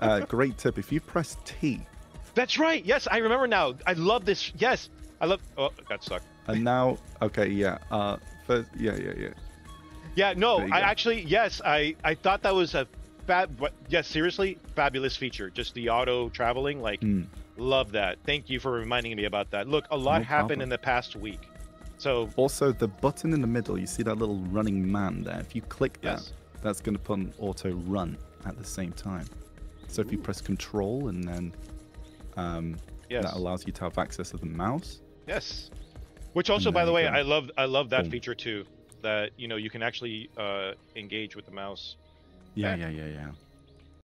uh, great tip. If you press T That's right. Yes, I remember now. I love this. Yes, I love. Oh, that sucked. and now, okay, yeah. Uh, first, yeah, yeah, yeah. Yeah, no, I go. actually yes, I I thought that was a fab. But yes, seriously, fabulous feature. Just the auto traveling, like Hmm. love that. Thank you for reminding me about that. Look, a lot No happened problem. in the past week. So Also, the button in the middle, you see that little running man there? If you click that, Yes. that's going to put an auto run at the same time. So if you press control and then um, yes, that allows you to have access to the mouse. yes. Which also, by the way. I love I love that Boom. feature too. That you know you can actually uh, engage with the mouse. Yeah, Yeah. yeah, yeah, yeah.